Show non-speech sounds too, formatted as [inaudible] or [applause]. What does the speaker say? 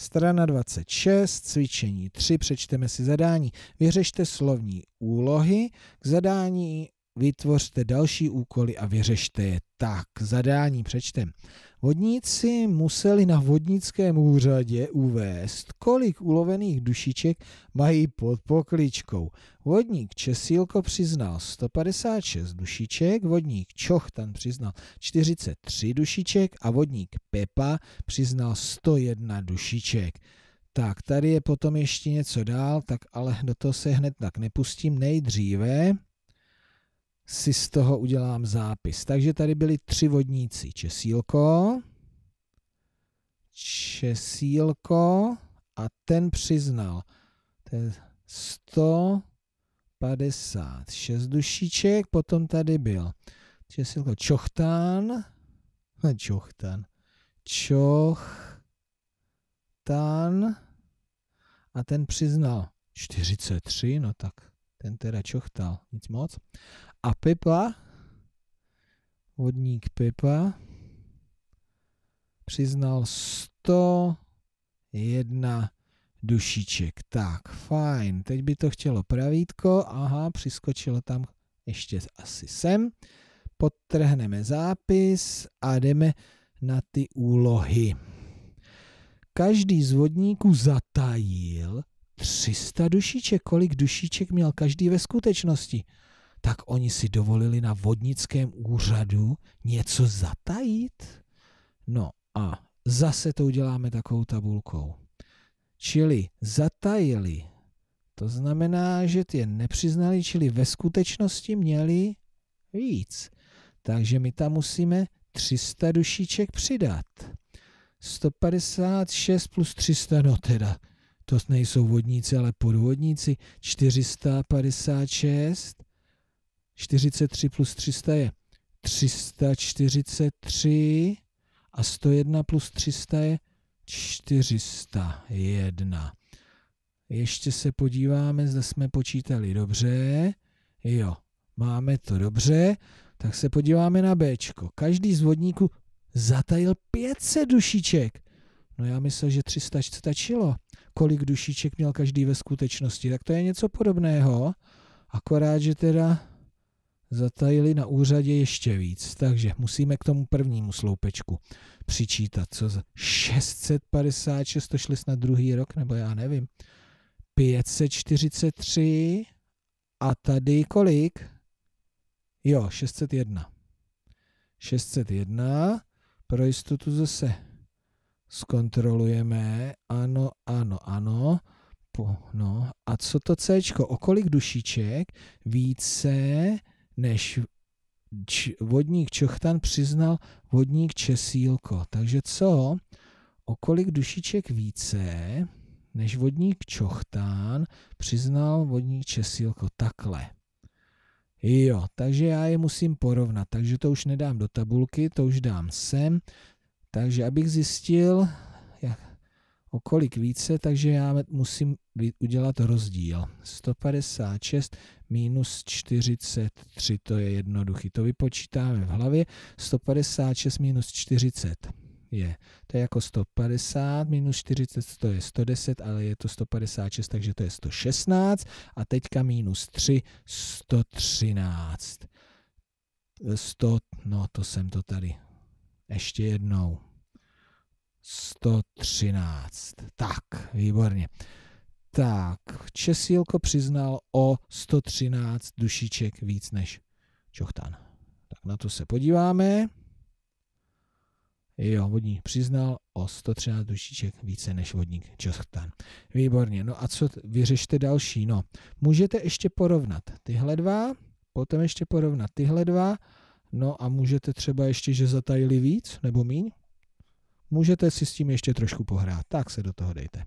Strana 26, cvičení 3, přečteme si zadání. Vyřešte slovní úlohy. K zadání vytvořte další úkoly a vyřešte je tak. Zadání přečtem. Vodníci museli na vodnickém úřadě uvést, kolik ulovených dušiček mají pod pokličkou. Vodník Česílko přiznal 156 dušiček, vodník Čochtan přiznal 43 dušiček a vodník Pepa přiznal 101 dušiček. Tak, tady je potom ještě něco dál, tak ale do toho se hned tak nepustím. Nejdříve si z toho udělám zápis. Takže tady byli tři vodníci. Česílko, Česílko a ten přiznal. To je 156 dušiček, potom tady byl Česílko Čochtán, [laughs] Čochtán, Čochtán a ten přiznal 43, no tak ten teda čochtal, nic moc. A Pepa, vodník Pepa, přiznal 101 dušiček. Tak, fajn. Teď by to chtělo pravítko. Aha, přiskočilo tam ještě asi sem. Podtrhneme zápis a jdeme na ty úlohy. Každý z vodníků zatajil 300 dušiček. Kolik dušiček měl každý ve skutečnosti? Tak oni si dovolili na vodnickém úřadu něco zatajit? No a zase to uděláme takovou tabulkou. Čili zatajili, to znamená, že ty nepřiznali, čili ve skutečnosti měli víc. Takže my tam musíme 300 dušiček přidat. 156 plus 300, no teda, to nejsou vodníci, ale podvodníci. 456 43 plus 300 je 343 a 101 plus 300 je 401. Ještě se podíváme, zda jsme počítali dobře. Jo, máme to dobře. Tak se podíváme na B. Každý z vodníků zatajil 500 dušiček. No já myslel, že 300 stačilo. Kolik dušiček měl každý ve skutečnosti? Tak to je něco podobného. Akorát, že teda zatajili na úřadě ještě víc, takže musíme k tomu prvnímu sloupečku přičítat, co za 656, to šli na druhý rok, nebo já nevím, 543 a tady kolik? Jo, 601. 601, pro jistotu zase zkontrolujeme, ano, ano, ano, po, no, a co to C? O kolik dušiček více než č, vodník Čochtan přiznal vodník Česílko. Takže co? O kolik dušiček více než vodník Čochtán přiznal vodník Česílko. Takhle. Jo, takže já je musím porovnat, takže to už nedám do tabulky, to už dám sem. Takže abych zjistil, o kolik více, takže já musím udělat rozdíl. 156 minus 43, to je jednoduchý. To vypočítáme v hlavě. 156 minus 40 je, to je jako 150 minus 40, to je 110, ale je to 156, takže to je 116 a teďka minus 3, 113. 100, no to jsem to tady. Ještě jednou. 113. Tak, výborně. Tak, Česílko přiznal o 113 dušiček víc než Čochtan. Tak na to se podíváme. Jo, vodník přiznal o 113 dušiček více než vodník Čochtan. Výborně, no a co vyřešte další? No, můžete ještě porovnat tyhle dva, potom ještě porovnat tyhle dva, no a můžete třeba ještě, že zatajili víc nebo míň, Můžete si s tím ještě trošku pohrát, tak se do toho dejte.